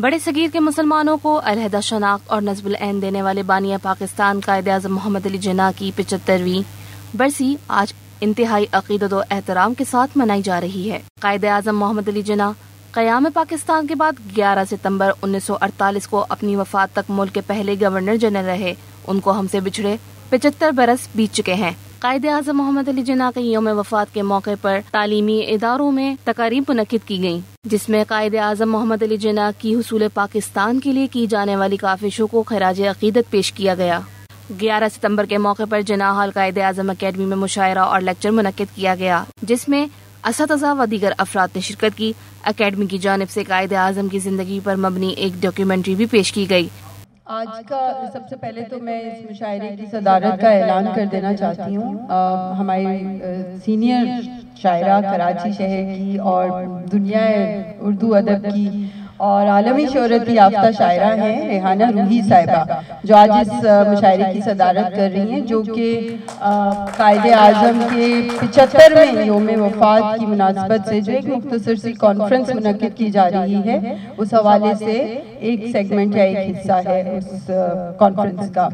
बड़े सगीर के मुसलमानों को अलहदा शनाख्त और नजबुल ऐन देने वाले बानिया पाकिस्तान कायद अजम मोहम्मद अली जना की पिचहत्तरवीं बरसी आज इंतहाई अकीदत और एहतराम के साथ मनाई जा रही है। कायद आज़म मोहम्मद अली जना कयाम पाकिस्तान के बाद 11 सितंबर 1948 को अपनी वफात तक मुल्क के पहले गवर्नर जनरल रहे। उनको हमसे बिछड़े पचहत्तर बरस बीत चुके हैं। कायद आज़म मोहम्मद अली जना के योम वफात के मौके पर तालीमी इदारों में तकारीब मुनद की गई जिसमें कायद आज़म मोहम्मद अली जना की हसूल पाकिस्तान के लिए की जाने वाली काविशों को खराज अकीदत पेश किया गया। ग्यारह सितंबर के मौके पर जना हॉल कायद आज़म अकेडमी में मुशायरा और लेक्चर मुनद किया गया, जिसमें इस व दीगर अफराद ने शिरकत की। अकेडमी की जानब ऐसी कायद आज़म की ज़िंदगी पर मबनी एक डॉक्यूमेंट्री भी पेश की गई आज का सबसे पहले तो मैं इस मुशायरे की सदारत का ऐलान कर देना चाहती हूँ। हमारी सीनियर शायरा कराची शहर की और दुनिया उर्दू अदब की और आलमी शहरत याफ्ता शायरा हैं रेहाना रूही साहिबा जो आज इस मुशायरे की सदारत कर रही हैं जो कि कायद आज़म के पिछहत्तरवें योम वफात की मुनासबत से जो एक मुख्तर सी कॉन्फ्रेंस मुनद की जा रही है उस हवाले से एक सेगमेंट या एक हिस्सा है उस कॉन्फ्रेंस का।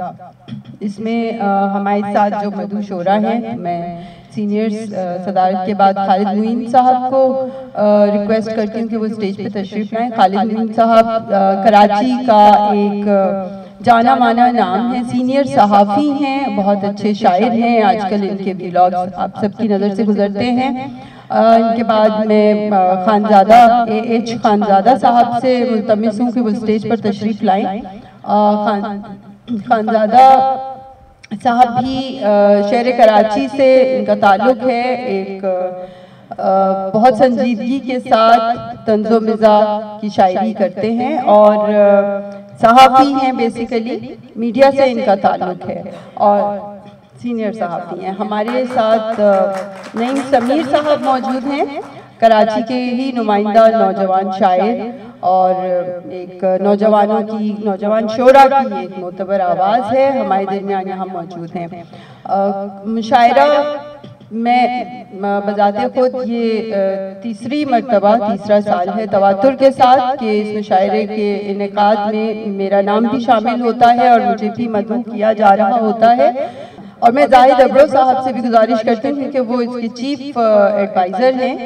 इसमें हमारे साथ जो मधु शोरा हैं मैं सीनियर सदारत के बाद खालिद मुइन साहब को रिक्वेस्ट करती हूँ कि वो स्टेज पे तशरीफ़ लाएँ। खालिद मुइन साहब कराची का एक जाना माना नाम है। सीनियर सहाफ़ी हैं बहुत अच्छे शायर हैं। आजकल इनके ब्लॉग्स आप सबकी नज़र से गुजरते हैं। इनके बाद मैं खानजादा ए एच खानजादा साहब से मुलतमस हूँ कि वो स्टेज पर तशरीफ़ लाएँ। खान खानजादा साहब भी शहर कराची से इनका ताल्लुक है, एक बहुत संजीदगी के साथ तंजो मिजा की शायरी करते हैं और सहाफ़ी हैं बेसिकली मीडिया से इनका ताल्लुक है और सीनियर सहाफ़ी हैं। हमारे साथ नईम समीर साहब मौजूद हैं। कराची के ही नुमाइंदा नौजवान शायर और एक नौजवानों की नौजवान शोरा की एक मोतबर आवाज़ है। हमारे दरमियान यहाँ मौजूद हैं। मुशायरा मैं बजाते खुद ये तीसरी मरतबा तीसरा साल है तवातुर के साथ कि इस मुशायरे के इनका में मेरा नाम भी शामिल होता है और मुझे भी मदू किया जा रहा होता है। और मैं जाहिद अब्रो साहब से भी गुजारिश करती हूँ कि वो इसके चीफ एडवाइज़र हैं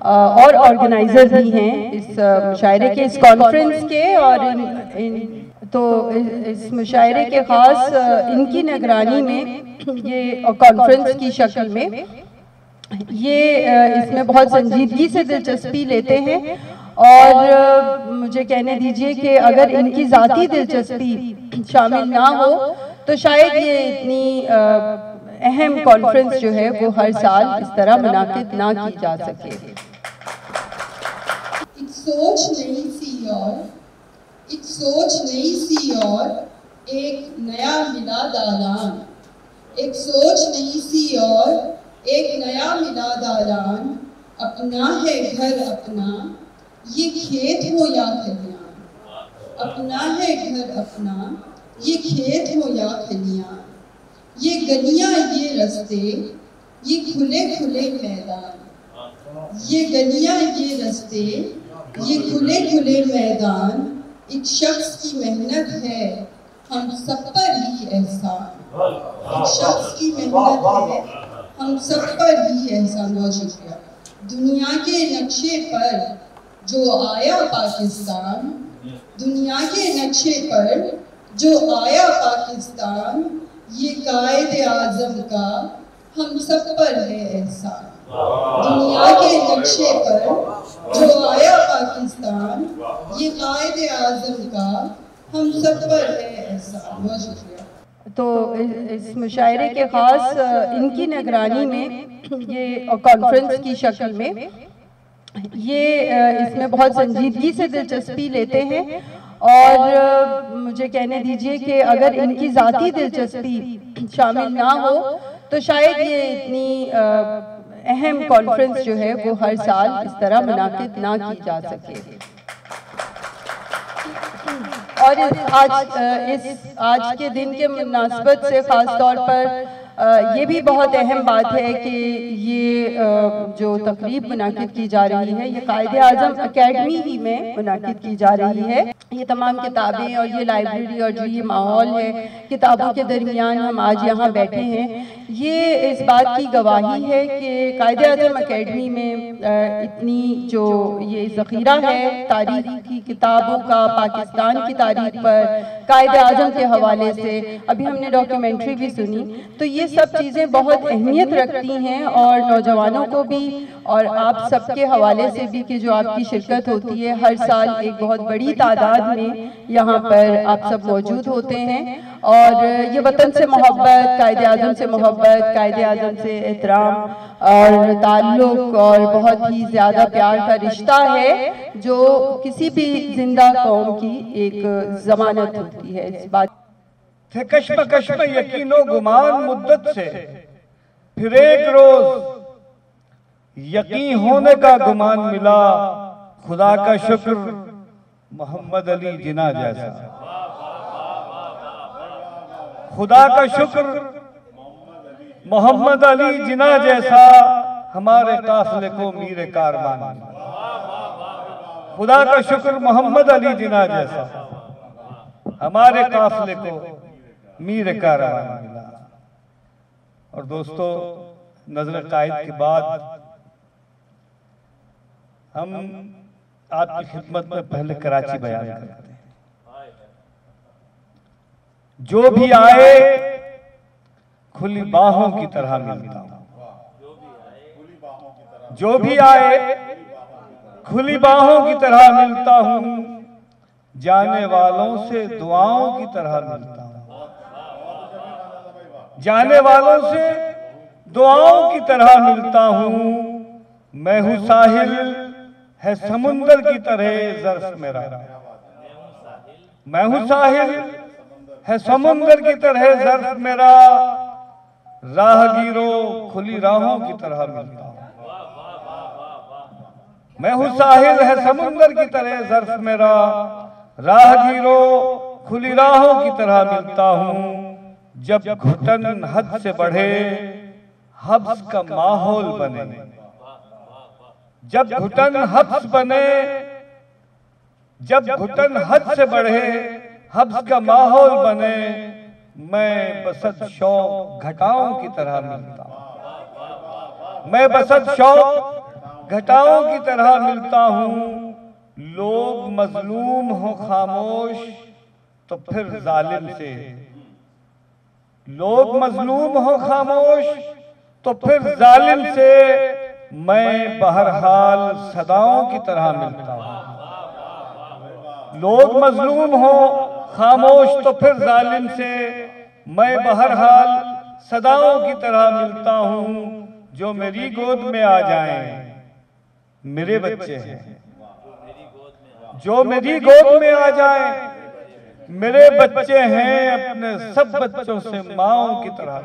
और ऑर्गेनाइजर भी हैं इस मुशायरे के इस कॉन्फ्रेंस के और इन, इन तो इस मुशायरे के ख़ास इनकी निगरानी में ये कॉन्फ्रेंस की शक्ल में ये इसमें बहुत संजीदगी से दिलचस्पी लेते हैं और मुझे कहने दीजिए कि अगर इनकी ज़ाती दिलचस्पी शामिल ना हो तो शायद ये इतनी अहम कॉन्फ्रेंस जो है वो हर साल इस तरह मुनद ना की जा सके। सोच नहीं सी और, एक सोच नहीं सी और, एक नया मिला दालान। एक सोच नहीं सी और, एक नया मिला दालान। अपना है घर अपना, ये खेत हो या खलियान। अपना है घर अपना, ये खेत हो या खलियान। ये गलियाँ, ये रस्ते, ये खुले खुले मैदान। ये गलियाँ, ये रस्ते ये खुले खुले मैदान एक शख्स की मेहनत है। हम सब पर ही एहसान। एक शख्स की मेहनत है। हम सब पर ही एहसान। बहुत शुक्रिया। दुनिया के नक्शे पर जो आया पाकिस्तान, दुनिया के नक्शे पर जो आया पाकिस्तान, ये कायद आज़म का हम सब पर है एहसान। दुनिया के नक्शे पर जो आया पाकिस्तान ये कायद आज़म का हम सब पर है तो इस मुशायरे के ख़ास इनकी निगरानी में, ये कॉन्फ्रेंस की शक्ल में, ये इसमें बहुत संजीदगी से दिलचस्पी लेते हैं। और मुझे कहने दीजिए कि अगर इनकी ज़ाती दिलचस्पी शामिल ना हो तो शायद ये इतनी अहम कॉन्फ्रेंस जो है वो हर साल इस तरह मुनद ना की जा सके। और इस आज इस आज के दिन के मुनासबत से ख़ास तौर पर ये भी बहुत अहम बात है कि ये जो तकरीब मुनद की जा रही है, ये कायद आज़म अकेडमी ही में मुनद की जा रही है। ये तमाम किताबें और ये लाइब्रेरी और जो ये माहौल है, किताबों के दरमियान हम आज यहाँ बैठे हैं। ये इस बात की गवाही है कि कायद आज़म अकेडमी में इतनी जो ये ज़ख़ीरा है, तारीख की किताबों का, पाकिस्तान की तारीख पर कायद आज़म के हवाले से, अभी हमने डॉक्यूमेंट्री भी सुनी। तो ये सब चीज़ें बहुत अहमियत रखती हैं और नौजवानों को भी और आप सबके हवाले से भी कि जो आपकी शिरकत होती है, हर साल एक बहुत बड़ी तादाद में यहाँ पर आप सब मौजूद होते हैं। और ये वतन से मोहब्बत कायद आज़म से मोहब्बत कायद आज़म से एहतराम और ताल्लुक और बहुत ही ज़्यादा प्यार का रिश्ता है, जो किसी भी ज़िंदा कौम की एक जमानत होती है। इस बात थे कश्म कश्म यकीनो गुमान मुद्दत से। फिर एक रोज यकीन होने का गुमान मिला। खुदा का शुक्र मोहम्मद अली जिना जैसा। खुदा का शुक्र मोहम्मद अली जिना जैसा हमारे काफले को मीर कारवान खुदा का शुक्र मोहम्मद अली जिना जैसा। हमारे काफले को मीर कारवान मिला। और दोस्तों, नज़र कायद के बाद हम आपकी खिदमत में पहले कराची बयान करते हैं। जो भी आए, खुली बाहों की तरह मिलता हूँ। जो भी आए, खुली बाहों की तरह मिलता हूँ। जाने वालों से दुआओं की तरह मिलता हूँ जाने वालों से दुआओं की तरह मिलता हूँ। मैं हूँ साहिल, है समुंदर की तरह जर्फ मेरा। मैं हूँ साहिल, है समुंदर की तरह जर्फ मेरा। राहगीरों, खुली राहों की तरह मिलता हूँ। मैं हूँ साहिल, है समुंदर की तरह जर्फ मेरा। राहगीरों, खुली राहों की तरह मिलता हूँ। जब घुटन हद से बढ़े, हब्स का माहौल बने। जब घुटन हब्स बने, जब घुटन हद से बढ़े, हब्स का माहौल बने, मैं बसत शौक घटाओं की तरह मिलता। मैं बसत शौक घटाओं की तरह मिलता हूँ। लोग मजलूम हो खामोश तो फिर जालिम से लोग मजलूम हो खामोश तो फिर जालिम से मैं बहरहाल सदाओं की तरह मिलता हूँ। लोग मजलूम हो खामोश तो फिर जालिम से मैं बहरहाल सदाओं की तरह मिलता हूँ जो मेरी गोद में आ जाएँ। मेरे बच्चे हैं। जो मेरी गोद में आ जाएँ मेरे बच्चे हैं अपने सब बच्चों से माओ की तरह।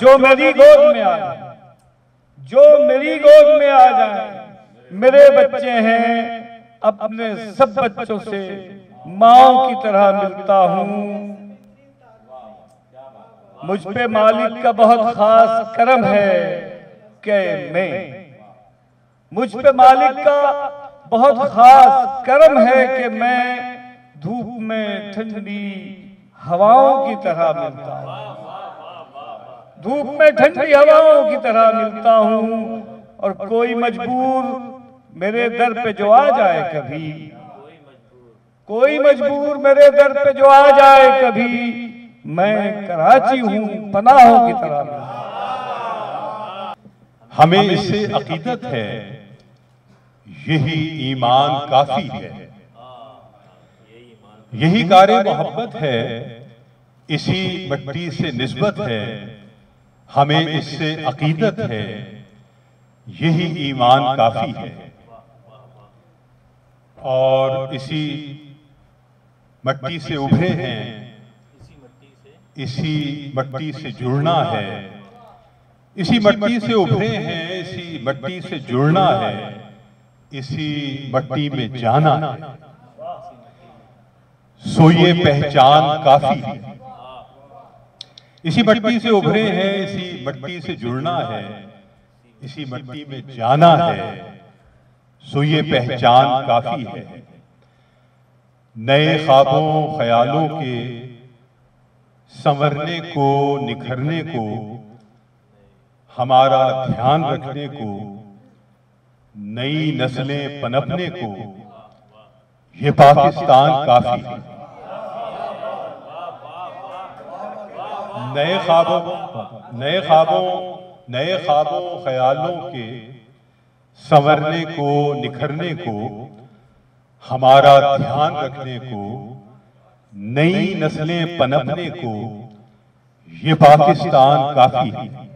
जो मेरी गोद में आ जाए, जो मेरी गोद में आ जाए, मेरे बच्चे हैं अपने सब बच्चों से माओ की तरह मिलता हूँ। मुझ पे मालिक का बहुत खास करम है कि मैं, मुझ पे मालिक का बहुत खास कर्म है कि मैं धूप में ठंडी हवाओं की तरह मिलता हूँ। धूप में ठंडी हवाओं की तरह मिलता हूँ और कोई मजबूर मेरे दर पे जो आ जाए कभी, कोई मजबूर मेरे दर पे जो आ जाए कभी, मैं कराची हूँ, पनाहों की तरह हमें इससे अकीदत है यही ईमान काफ़ी है। यही कार मोहब्बत है। इसी मट्टी से निस्बत है। हमें इससे अकीदत है। यही ईमान काफ़ी है। और इसी मट्टी से उभरे हैं। इसी मट्टी से जुड़ना है। इसी मट्टी से उभरे हैं। इसी मट्टी से जुड़ना है। इसी मट्टी में जाना। सो ये पहचान काफ़ी। है इसी मट्टी से उभरे हैं इसी मट्टी से जुड़ना है इसी मट्टी में जाना है। सो ये पहचान काफ़ी है। नए ख्वाबों ख्यालों के संवरने को निखरने को हमारा ध्यान रखने को नई नस्लें पनपने को। ये पाकिस्तान काफ़ी। है नए ख्वाबों नए ख्वाबों नए ख्वाबों ख्यालों के संवरने को निखरने को हमारा ध्यान रखने को नई नस्लें पनपने को ये पाकिस्तान काफ़ी है।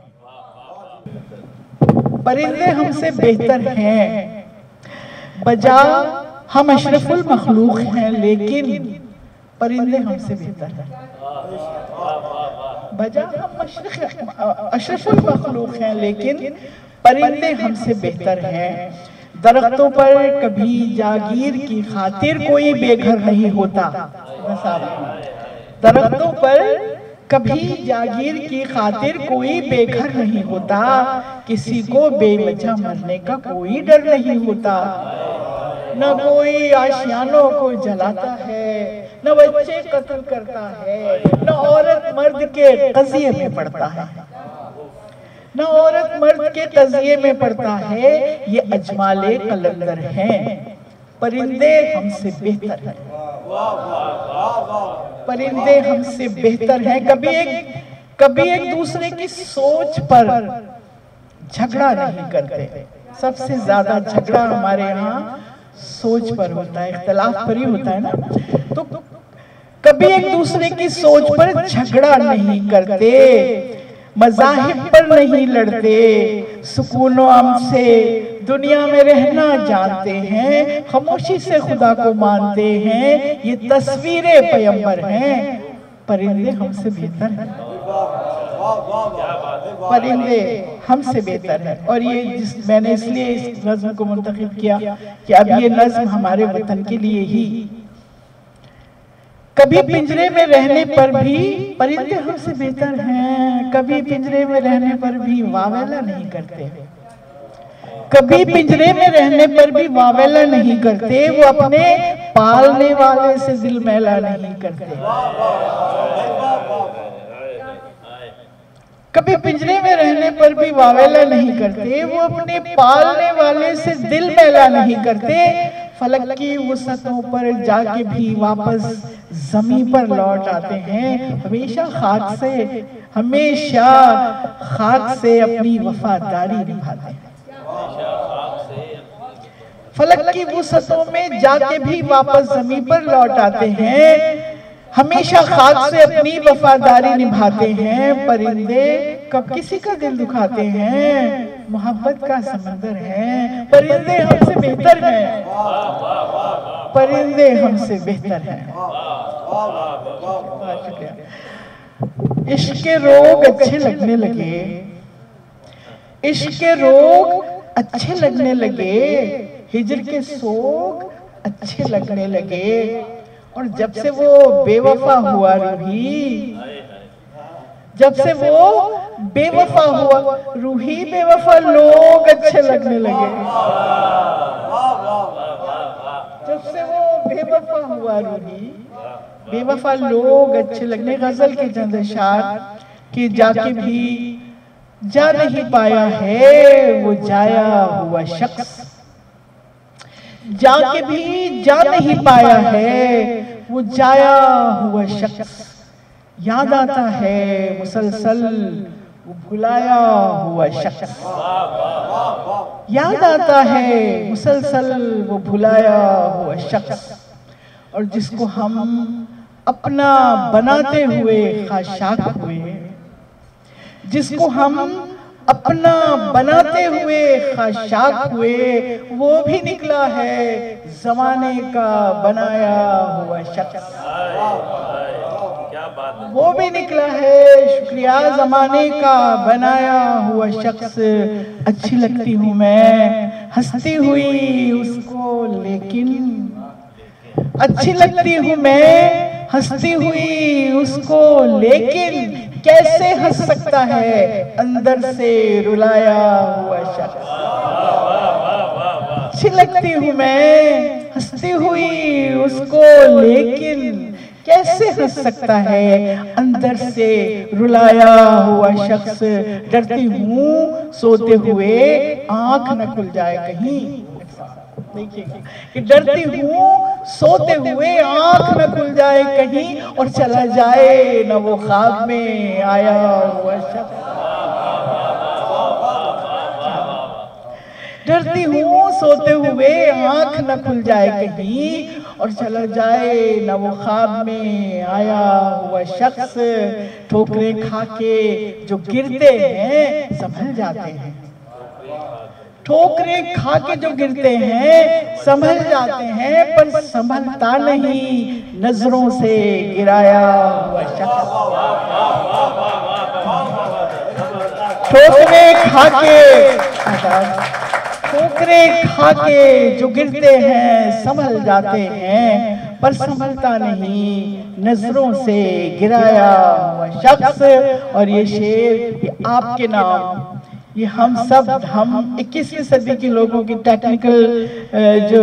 परिंदे हमसे बेहतर हैं। बजा, हम अशरफुल मखलूक हैं, लेकिन परिंदे हमसे बेहतर हैं। बजा, हम अशरफुल मखलूक हैं, लेकिन परिंदे हमसे बेहतर हैं। दरख्तों पर कभी जागीर की खातिर कोई बेघर नहीं होता। दरख्तों पर कभी जागीर की खातिर कोई बेघर नहीं होता, किसी को बेवजह मरने का कोई डर नहीं होता। न कोई आशियानों को जलाता है, न बच्चे कत्ल करता है, न औरत मर्द के कजिए में पड़ता है। न औरत मर्द के तजिए में पड़ता है, ये अजमाले कलंदर हैं, परिंदे हमसे बेहतर हैं। परिंदे हमसे बेहतर हैं। कभी एक कभी एक दूसरे की सोच पर झगड़ा नहीं करते। सबसे ज़्यादा झगड़ा हमारे यहाँ सोच पर होता है, इख्तलाफ पर ही होता है ना। तो कभी एक दूसरे की सोच पर झगड़ा नहीं करते। मजाहिब पर नहीं लड़ते। सुकून अम से दुनिया में रहना जानते हैं, खामोशी से खुदा को मानते हैं। ये तस्वीरें पैम्बर हैं। परिंदे हमसे बेहतर हैं। परिंदे हमसे बेहतर है। और ये जिस मैंने इसलिए इस नज्म को मुंतखब किया कि अब ये नज्म हमारे वतन के लिए ही कभी पिंजरे में रहने पर भी परिंदे हमसे बेहतर हैं, कभी पिंजरे में रहने पर भी वावेला नहीं करते। कभी पिंजरे में रहने पर भी वावेला नहीं करते, वो अपने पालने वाले से दिल मैला नहीं करते। कभी पिंजरे में रहने पर भी वावेला नहीं करते, वो अपने पालने वाले से दिल मैला नहीं करते फलक की वसतों पर जाके भी वापस जमी पर लौट आते हैं। हमेशा खाक से, हमेशा खाक से अपनी वफादारी निभाते हैं। फलक की वसतों में जाके भी वापस जमी पर लौट आते हैं। हमेशा खाक से अपनी वफादारी निभाते हैं। परिंदे कब किसी का दिल दुखाते हैं? मोहब्बत का समंदर है, परिंदे हमसे बेहतर हैं। परिंदे हमसे बेहतर हैं। इश्क के रोग अच्छे लगने लगे, इश्क के रोग अच्छे लगने लगे, हिजर के सोग अच्छे लगने लगे, और जब से वो बेवफा हुआ रूही जब से वो बेवफा हुआ, रूही बेवफा लोग अच्छे लगने लगे। जब से वो बेवफा हुआ, रूही, बेवफा लोग अच्छे लगने, गज़ल के चंद शार कि जाके भी जा नहीं पाया है, वो जाया हुआ शख्स। जाके भी जा नहीं पाया है, वो जाया हुआ शख्स। याद आता है मुसलसल, वो भुलाया हुआ शख्स। याद आता है मुसलसल, वो भुलाया हुआ शख्स। और जिसको हम अपना बनाते हुए खाशाक हुए, जिसको हम अपना बनाते हुए खाशाक हुए, वो भी निकला है जमाने का बनाया हुआ शख्स। वो भी निकला है, शुक्रिया, जमाने का बनाया हुआ शख्स। अच्छी लगती हूँ मैं, हंसती हुई उसको लेकिन अच्छी लगती हूँ मैं, हंसती हुई उसको लेकिन कैसे हंस सकता है? अंदर से रुलाया हुआ शख्स। अच्छी लगती हूँ मैं, हंसती हुई उसको लेकिन कैसे हंस सकता है? अंदर से रुलाया हुआ शख्स डरती हूँ सोते हुए आँख न खुल जाए कहीं। कि डरती हूँ सोते हुए आँख न खुल जाए कहीं और चला जाए न वो ख्वाब में आया हुआ शख्स। डरती हूँ सोते हुए आँख न खुल जाए कहीं और चला जाए न वो ख्वाब में आया हुआ शख्स, ठोकरे खा के जो गिरते हैं, संभल जाते हैं। ठोकरे खा के जो गिरते हैं, संभल जाते हैं, पर संभलता नहीं, नज़रों से गिराया हुआ शख्स। ठोकरे खा के ठोकरे खा के जो गिरते हैं, संभल जाते हैं, पर संभलता नहीं। नज़रों से गिराया शख्स और ये शेर आपके नाम। ये हम सब, हम 21वीं सदी के लोगों की टेक्निकल जो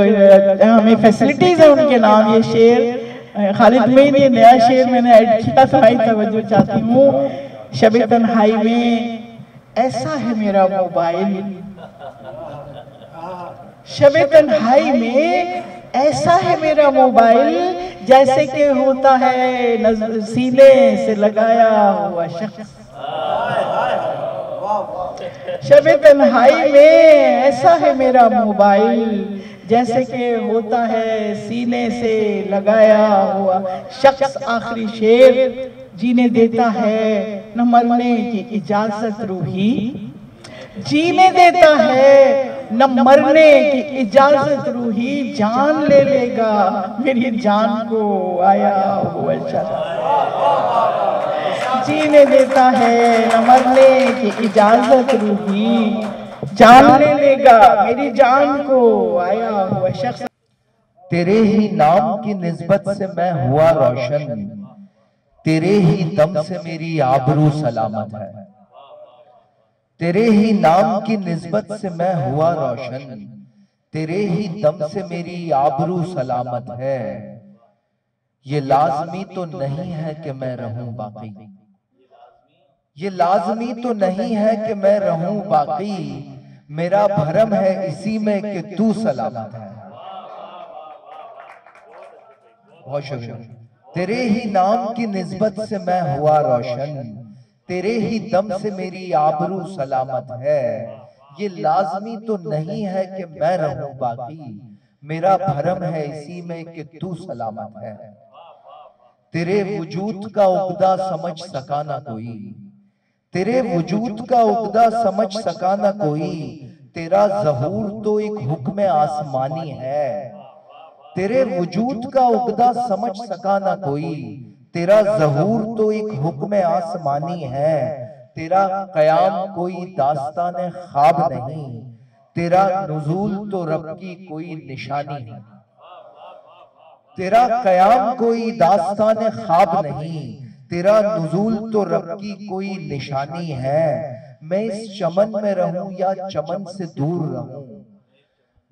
हमें फैसिलिटीज़ है उनके नाम। ये शेर खालिद में ये नया शेर मैंने किया था तवज्जो चाहती हूँ। शब तन्हाई में, ऐसा है मेरा मोबाइल। शब तन्हाई में ऐसा है मेरा मोबाइल जैसे कि होता है सीने से लगाया हुआ शख्स। शब तन्हाई में ऐसा है मेरा मोबाइल जैसे कि होता है सीने से लगाया हुआ शख्स। आखिरी शेर जीने देता है, न मरने की इजाज़त रूही। जीने देता है न मरने की इजाज़त रूही जान ले लेगा मेरी जान को आया वो हुआ जीने देता है, न मरने की इजाज़त रूही जान ले लेगा मेरी जान को आया हुआ शख्स। तेरे ही नाम की निस्बत से मैं हुआ रोशन। तेरे ही दम से मेरी आबरू सलामत है। तेरे ही नाम की निस्बत से मैं हुआ रोशन। तेरे ही दम से मेरी आबरू सलामत है। ये लाजमी तो नहीं है कि मैं रहूँ बाकी। ये लाजमी तो नहीं है कि मैं रहूँ बाकी। मेरा भरम है इसी में कि तू सलामत है। बहुत शुक्रिया। तेरे ही नाम की निस्बत से मैं हुआ रोशन। तेरे ही दम से मेरी आबरू सलामत है। ये लाजमी तो नहीं है कि मैं रहूँ बाकी। मेरा भरम है इसी में कि तू सलामत है। तेरे वजूद का उगदा समझ सका ना कोई। तेरे वजूद का उगदा समझ सका ना कोई। तेरा जहूर तो एक हुक्म आसमानी है। तेरे वजूद का उगदा समझ सका ना कोई। तेरा जहूर तो एक हुक्म आसमानी है। तेरा कयाम कोई दास्तान ख्वाब नहीं। तेरा नजूल तो रब की कोई निशानी है तेरा कयाम कोई दास्तान ख्वाब नहीं। तेरा नजूल तो रब की कोई निशानी है। मैं इस चमन में रहूँ या चमन से दूर रहूँ?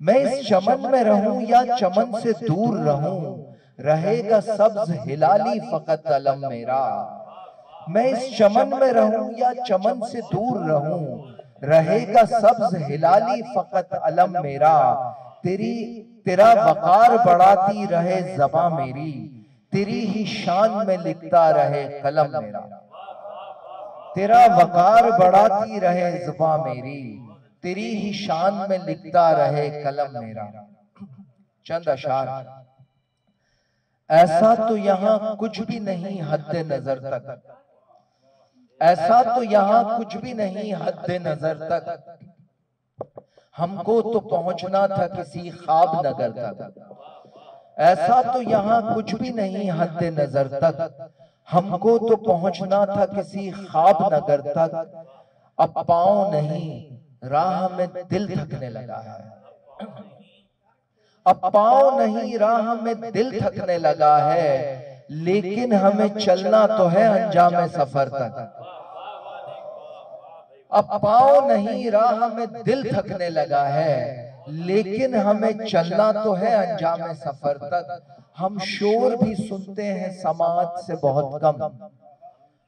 मैं इस चमन में रहूँ या चमन से दूर रहूँ? रहेगा सब्ज हिलाली फकत अलम मेरा। मैं इस चमन में रहूँ या चमन से दूर रहूँ, रहेगा सब्ज हिलाली फकत अलम मेरा। तेरी, तेरा वकार बढ़ाती रहे जबा मेरी, तेरी ही शान में लिखता रहे कलम मेरा। तेरा वकार बढ़ाती रहे जबा मेरी, तेरी ही शान में लिखता रहे कलम मेरा। चंद अशार। ऐसा तो यहाँ कुछ भी नहीं हद नज़र तक। ऐसा तो यहाँ कुछ भी नहीं हद नज़र तक। हमको तो पहुँचना था किसी खाब नगर तक। ऐसा तो यहाँ कुछ भी नहीं हद नज़र तक। हमको तो पहुँचना था किसी खाब नगर तक। अब पाओ नहीं, राह में दिल थकने लगा है। अब पाओ नहीं, राह में दिल थकने लगा है, लेकिन हमें चलना तो है अंजाम सफ़र तक। अब पाओ नहीं, राह में दिल थकने लगा है, लेकिन हमें चलना तो है अंजाम सफ़र तक। हम शोर भी सुनते हैं समाज से बहुत कम।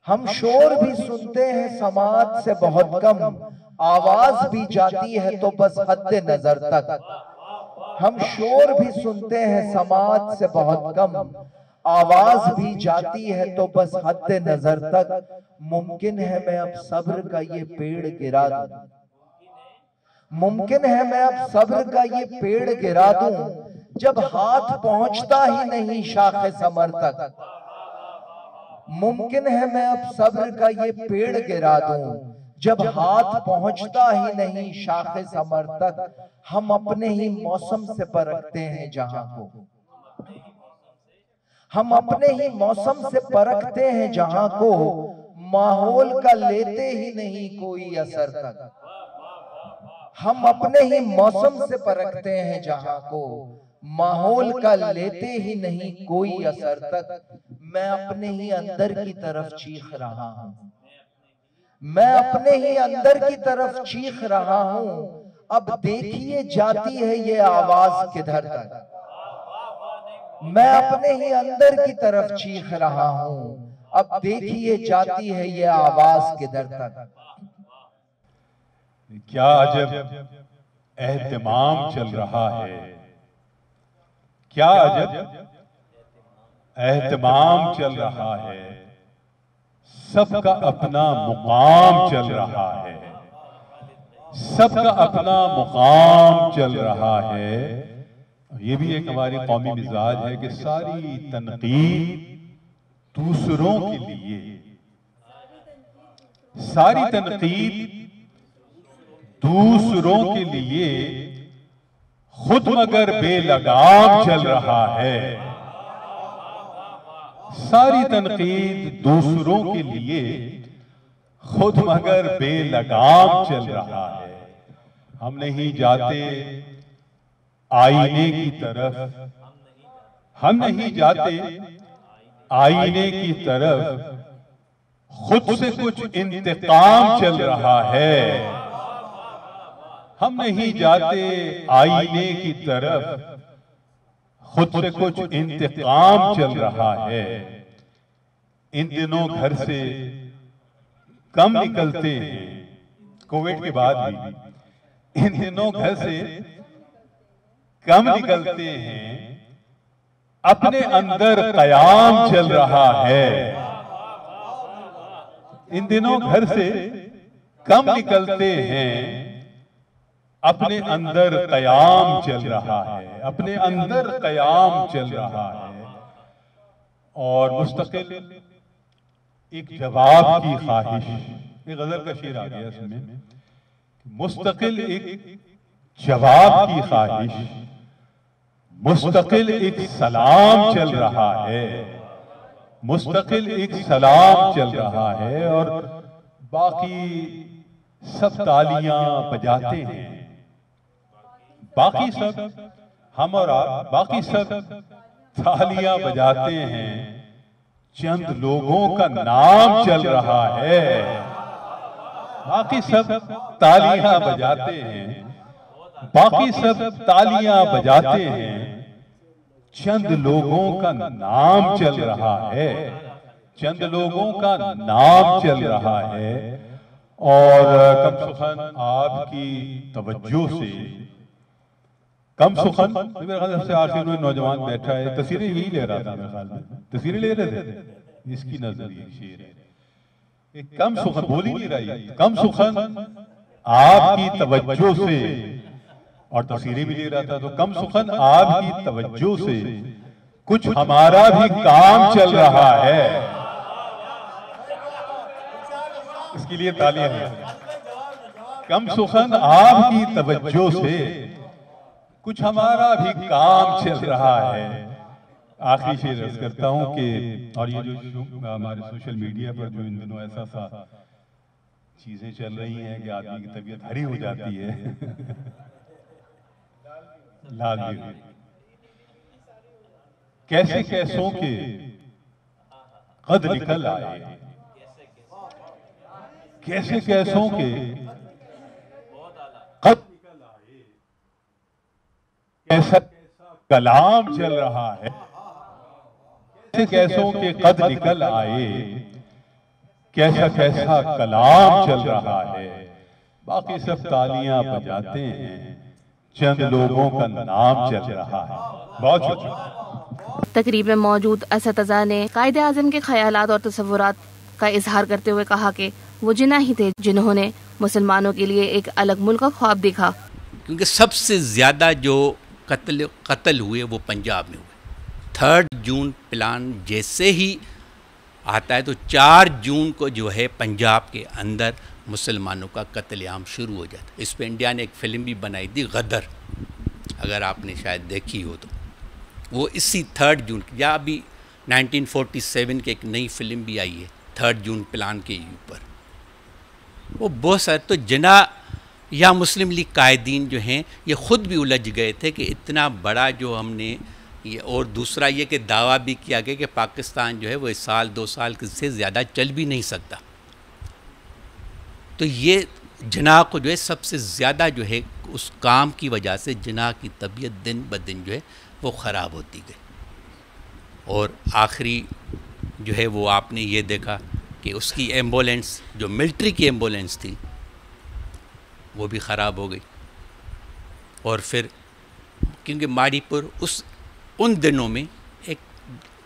हम शोर भी सुनते हैं समाज से बहुत कम। आवाज़ भी जाती है तो बस हद नज़र तक। हम शोर भी सुनते हैं, समाज से बहुत कम। आवाज़ भी जाती है तो बस हद नज़र तक। मुमकिन है मैं अब सब्र का ये पेड़ गिरा दूँ। मुमकिन है मैं अब सब्र का ये पेड़ गिरा दूँ, जब हाथ पहुँचता ही नहीं शाख समर तक। मुमकिन है मैं अब सब्र का ये पेड़ गिरा दूँ जब हाथ पहुँचता ही नहीं शाख समर तक हम अपने ही मौसम से परखते हैं जहाँ को। हम अपने ही मौसम से परखते हैं जहाँ को। माहौल का लेते ही नहीं कोई असर तक। हम अपने ही मौसम से परखते हैं जहाँ को। माहौल का लेते ही नहीं कोई असर तक। मैं अपने ही अंदर की तरफ़ चीख रहा हूँ। मैं अपने ही अंदर की तरफ़ चीख रहा हूँ। अब देखिए जाती है ये आवाज़ किधर तक। मैं अपने ही अंदर की तरफ़ चीख रहा हूँ। अब देखिए जाती है ये आवाज़ किधर तक। क्या अजब एहतमाम चल रहा है? क्या अजब एहतमाम चल रहा है? सबका अपना मुकाम चल रहा है। सबका अपना मुकाम चल रहा है। ये भी एक हमारी कौमी मिजाज है कि सारी तनकीद दूसरों के लिए। सारी तनकीद दूसरों के लिए खुद मगर बेलगाम चल रहा है। सारी तनकीद दूसरों के लिए खुद मगर बेलगाम चल रहा है। हम नहीं जाते आईने की तरफ़। हम नहीं जाते आईने की तरफ़। खुद से कुछ इंतकाम चल रहा है। हम नहीं जाते आईने की तरफ़। खुद से कुछ इंतकाम चल रहा है। इन दिनों घर से कम निकलते हैं। कोविड के बाद भी। इन दिनों घर से कम निकलते हैं। अपने अंदर कयाम चल रहा है। इन दिनों घर से कम निकलते हैं। अपने अंदर कयाम चल रहा है अपने अंदर कयाम चल रहा है। और मुस्तकिल एक जवाब की ख्वाहिश एक गज़ल का शेर आ गया इसमें। मुस्तकिल एक जवाब की ख्वाहिश मुस्तकिल एक सलाम चल रहा है। मुस्तकिल एक सलाम चल रहा है और बाकी सब तालियाँ बजाते हैं। बाकी सब हम और आप, बाकी सब तालियाँ बजाते हैं। चंद लोगों का नाम चल रहा है। बाकी सब तालियाँ बजाते हैं। बाकी सब तालियाँ बजाते हैं। चंद लोगों का नाम चल रहा है। चंद लोगों का नाम चल रहा है। और कम सुखन आपकी तवज्जो से कम सुखन मेरे सबसे आखिर में नौजवान बैठा है। तस्वीरें यही ले रहा था तस्वीरें ले रहे थे। इसकी नज़र ये शेर है। कम सुखन बोल ही नहीं रही। कम सुखन आपकी तवज्जो से। और तस्वीरें भी ले रहा था तो कम सुखन आपकी तवज्जो से। कुछ हमारा भी काम चल रहा है। इसके लिए तालियाँ कम सुखन आपकी तवज्जो से। कुछ हमारा भी काम चल रहा है। आखिरी शेर अर्ज़ करता हूँ कि और ये जो हमारे सोशल मीडिया पर जो इन दिनों ऐसा सा चीज़ें चल रही हैं कि आदमी की तबीयत हरी हो जाती है। लाल भी कैसे कैसों के कद निकल आए? कैसे कैसों के कद निकल आए कैसा कलाम चल रहा है? कैसे कैसों के कद निकल आए? कैसा कैसा कलाम चल रहा है? बाकी सब तालियाँ बजाते हैं। चंद लोगों का नाम चल रहा है। बहुत शुक्रिया। तकरीब में मौजूद असतजा ने कायदे आज़म के ख्याल और तस्वुरात का इजहार करते हुए कहा कि वो जिना ही थे जिन्होंने मुसलमानों के लिए एक अलग मुल्क का ख्वाब देखा। क्योंकि सबसे ज़्यादा जो कत्ल कत्ल हुए, वो पंजाब में हुए। थर्ड जून प्लान जैसे ही आता है तो चार जून को जो है पंजाब के अंदर मुसलमानों का कत्लेआम शुरू हो जाता है। इस पर इंडिया ने एक फ़िल्म भी बनाई थी, गदर। अगर आपने शायद देखी हो तो। वो इसी थर्ड जून या अभी 1947 की एक नई फ़िल्म भी आई है, थर्ड जून प्लान के ऊपर। वो बहुत सारे तो जना या मुस्लिम लीग कायदीन जो हैं, ये ख़ुद भी उलझ गए थे कि इतना बड़ा जो हमने ये और दूसरा ये कि दावा भी किया गया कि पाकिस्तान जो है, वो इस साल, दो साल से ज़्यादा चल भी नहीं सकता। तो ये जना को जो है, सबसे ज़्यादा जो है, उस काम की वजह से जना की तबीयत दिन ब दिन जो है, वो ख़राब होती गई। और आखिरी जो है, वो आपने ये देखा कि उसकी एंबुलेंस, जो मिलिट्री की एंबुलेंस थी वो भी ख़राब हो गई। और फिर क्योंकि माड़ीपुर उस, उन दिनों में एक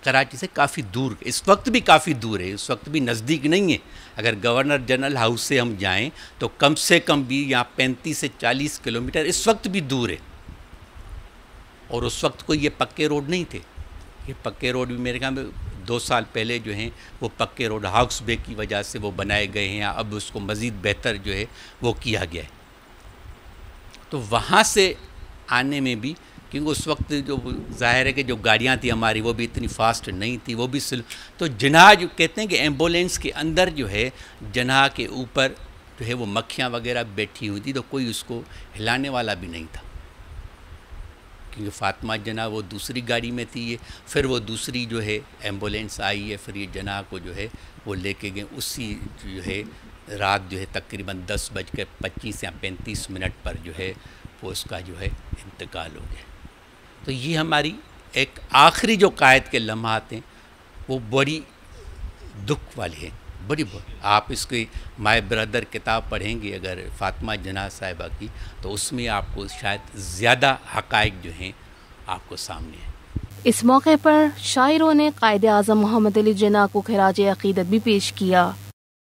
कराची से काफ़ी दूर, इस वक्त भी काफ़ी दूर है, इस वक्त भी नज़दीक नहीं है। अगर गवर्नर जनरल हाउस से हम जाएँ तो कम से कम भी यहाँ पैंतीस से चालीस किलोमीटर इस वक्त भी दूर है। और उस वक्त कोई ये पक्के रोड नहीं थे। ये पक्के रोड भी मेरे ख्याल में दो साल पहले जो हैं, वो पक्के रोड हाउस बे की वजह से वो बनाए गए हैं अब उसको मज़ीद बेहतर जो है वो किया गया है। तो वहाँ से आने में भी, क्योंकि उस वक्त जो ज़ाहिर है कि जो गाड़ियाँ थी हमारी, वो भी इतनी फास्ट नहीं थी, वो भी सिल तो जनाह जो कहते हैं कि एंबुलेंस के अंदर जो है, जनाह के ऊपर जो है वो मक्खियाँ वगैरह बैठी हुई थी तो कोई उसको हिलाने वाला भी नहीं था। क्योंकि फातिमा जना वो दूसरी गाड़ी में थी ये, फिर वो दूसरी जो है एंबुलेंस आई है, फिर ये जना को जो है वो लेके गए, उसी जो है रात जो है तकरीबन दस बज कर पच्चीस या पैंतीस मिनट पर जो है वो उसका जो है इंतकाल हो गया। तो ये हमारी एक आखिरी जो कायद के लम्हात हैं, वो बड़ी दुख वाले हैं, बड़ी आप इसकी माय ब्रदर किताब पढ़ेंगे अगर फातिमा जना साहिबा की तो उसमें आपको शायद ज़्यादा हकाइक जो हैं आपको सामने हैं। इस मौके पर शायरों ने कायद अजम मोहम्मद अली जना को खराज अकीदत भी पेश किया।